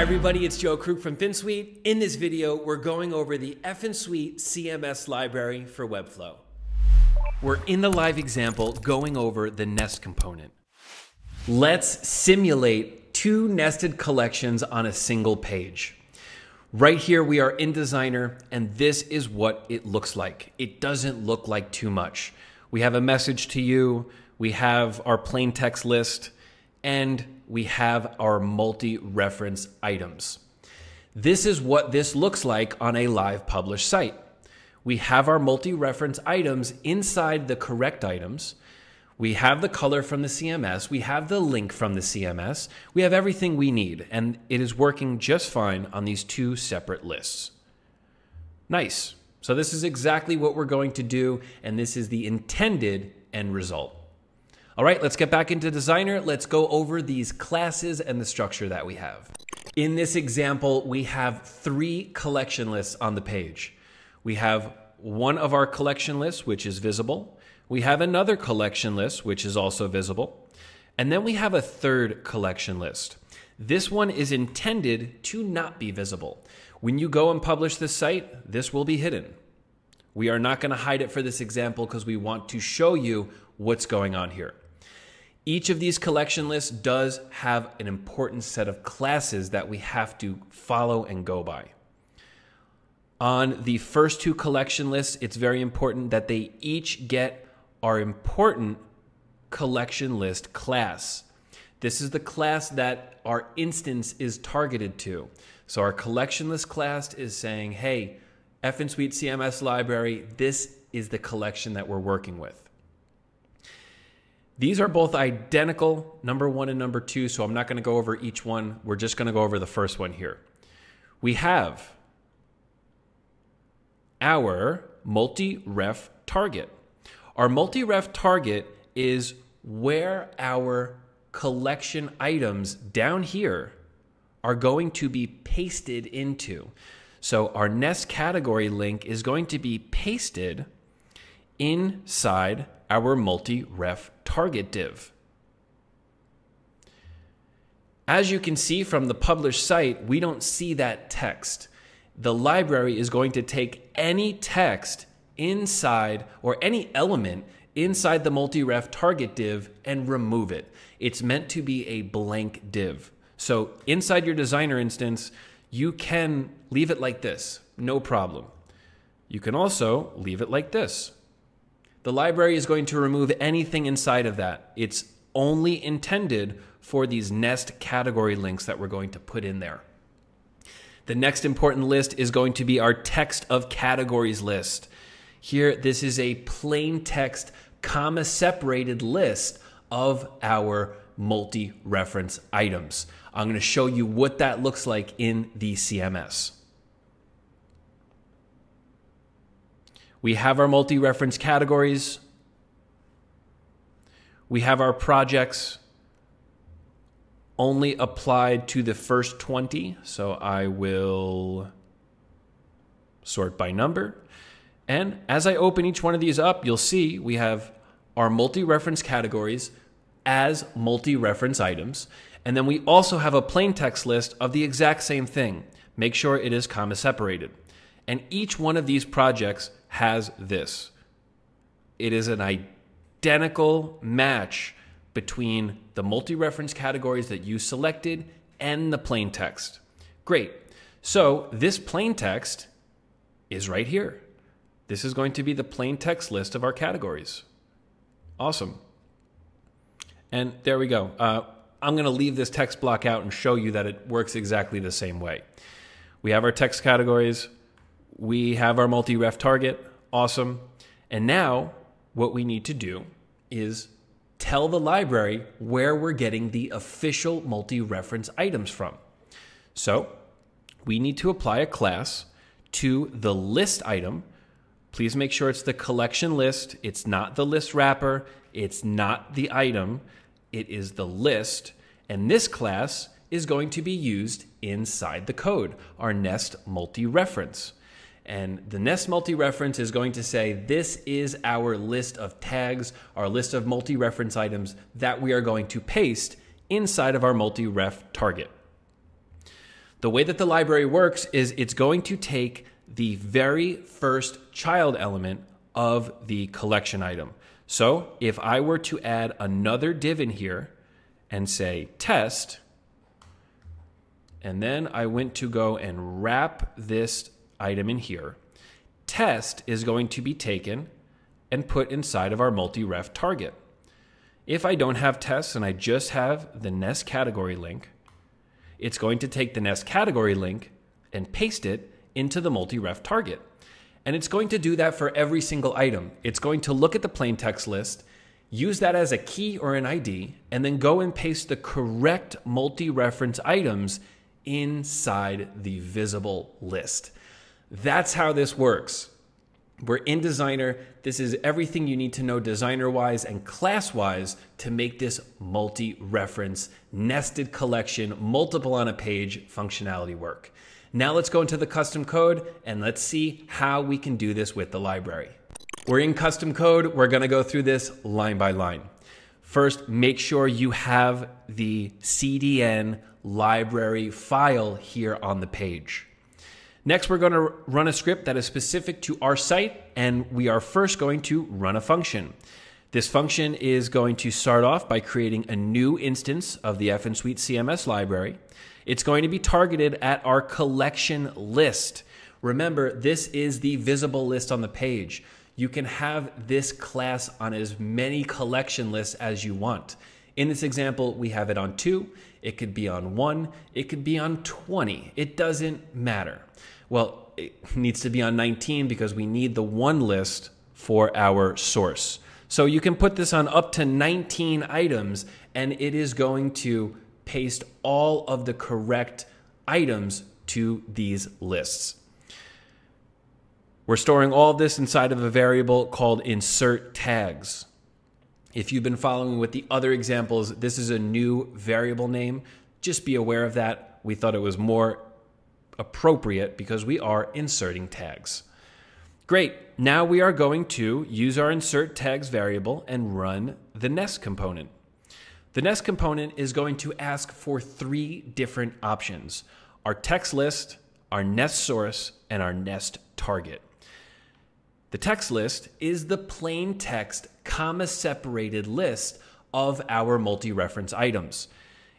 Hi everybody, it's Joe Krug from Finsweet. In this video, we're going over the Finsweet CMS library for Webflow. We're in the live example going over the nest component. Let's simulate two nested collections on a single page. Right here, we are in Designer, and this is what it looks like. It doesn't look like too much. We have a message to you, we have our plain text list, and we have our multi-reference items. This is what this looks like on a live published site. We have our multi-reference items inside the correct items. We have the color from the CMS. We have the link from the CMS. We have everything we need, and it is working just fine on these two separate lists. Nice. So this is exactly what we're going to do, and this is the intended end result. All right, let's get back into Designer. Let's go over these classes and the structure that we have. In this example, we have three collection lists on the page. We have one of our collection lists, which is visible. We have another collection list, which is also visible. And then we have a third collection list. This one is intended to not be visible. When you go and publish this site, this will be hidden. We are not going to hide it for this example because we want to show you what's going on here. Each of these collection lists does have an important set of classes that we have to follow and go by. On the first two collection lists, it's very important that they each get our important collection list class. This is the class that our instance is targeted to. So our collection list class is saying, hey, Finsweet CMS library, this is the collection that we're working with. These are both identical, number one and number two, so I'm not going to go over each one. We're just going to go over the first one here. We have our multi-ref target. Our multi-ref target is where our collection items down here are going to be pasted into. So our nest category link is going to be pasted inside our multi-ref target div. As you can see from the published site, we don't see that text. The library is going to take any text inside or any element inside the multi-ref target div and remove it. It's meant to be a blank div. So inside your designer instance, you can leave it like this, no problem. You can also leave it like this. The library is going to remove anything inside of that. It's only intended for these nest category links that we're going to put in there. The next important list is going to be our text of categories list. Here, this is a plain text, comma separated list of our multi reference items. I'm going to show you what that looks like in the CMS. We have our multi-reference categories. We have our projects only applied to the first 20. So I will sort by number. And as I open each one of these up, you'll see we have our multi-reference categories as multi-reference items. And then we also have a plain text list of the exact same thing. Make sure it is comma separated. And each one of these projects has this. It is an identical match between the multi-reference categories that you selected and the plain text. Great. So this plain text is right here. This is going to be the plain text list of our categories. Awesome. And there we go. Uh, I'm going to leave this text block out and show you that it works exactly the same way. We have our text categories. We have our multi-ref target. Awesome. And now what we need to do is tell the library where we're getting the official multi-reference items from. So we need to apply a class to the list item. Please make sure it's the collection list. It's not the list wrapper. It's not the item. It is the list. And this class is going to be used inside the code, our nest multi-reference. And the nest multi-reference is going to say, this is our list of tags, our list of multi-reference items that we are going to paste inside of our multi-ref target. The way that the library works is it's going to take the very first child element of the collection item. So if I were to add another div in here and say test, and then I went to go and wrap this item in here, test is going to be taken and put inside of our multi-ref target. If I don't have tests and I just have the Nest category link, it's going to take the Nest category link and paste it into the multi-ref target. And it's going to do that for every single item. It's going to look at the plain text list, use that as a key or an ID, and then go and paste the correct multi-reference items inside the visible list. That's how this works. We're in Designer. This is everything you need to know designer wise and class wise to make this multi reference, nested collection, multiple on a page functionality work. Now let's go into the custom code and let's see how we can do this with the library. We're in custom code. We're going to go through this line by line. First, make sure you have the CDN library file here on the page. Next, we're going to run a script that is specific to our site, and we are first going to run a function. This function is going to start off by creating a new instance of the Finsweet CMS library. It's going to be targeted at our collection list. Remember, this is the visible list on the page. You can have this class on as many collection lists as you want. In this example, we have it on two, it could be on one, it could be on 20. It doesn't matter. Well, it needs to be on 19 because we need the one list for our source. So you can put this on up to 19 items and it is going to paste all of the correct items to these lists. We're storing all this inside of a variable called insert tags. If you've been following with the other examples, this is a new variable name. Just be aware of that. We thought it was more appropriate because we are inserting tags. Great, now we are going to use our insert tags variable and run the nest component. The nest component is going to ask for three different options, our text list, our nest source, and our nest target. The text list is the plain text comma separated list of our multi-reference items.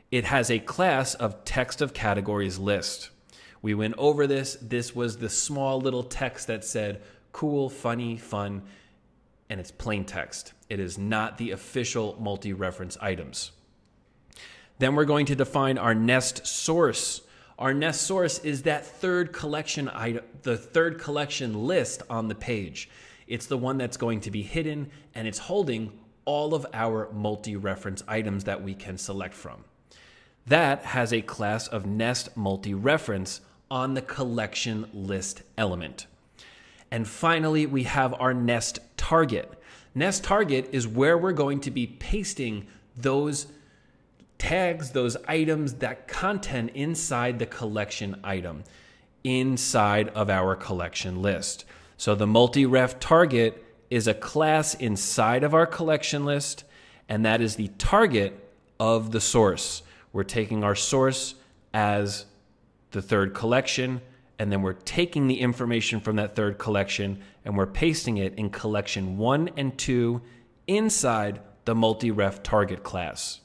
It has a class of text of categories list. We went over this. This was the small little text that said cool, funny, fun, and it's plain text. It is not the official multi reference items. Then we're going to define our nest source. Our nest source is that third collection item, the third collection list on the page. It's the one that's going to be hidden and it's holding all of our multi reference items that we can select from. That has a class of nest multi reference on the collection list element. And finally, we have our nest target. Nest target is where we're going to be pasting those tags, those items, that content inside the collection item, inside of our collection list. So the multi-ref target is a class inside of our collection list, and that is the target of the source. We're taking our source as the third collection, and then we're taking the information from that third collection and we're pasting it in collection one and two inside the multi-ref target class.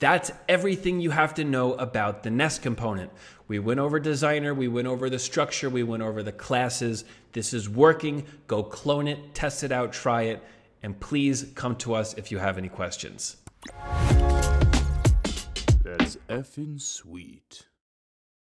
That's everything you have to know about the Nest component. We went over designer, we went over the structure, we went over the classes. This is working. Go clone it, test it out, try it, and please come to us if you have any questions. That's effing sweet.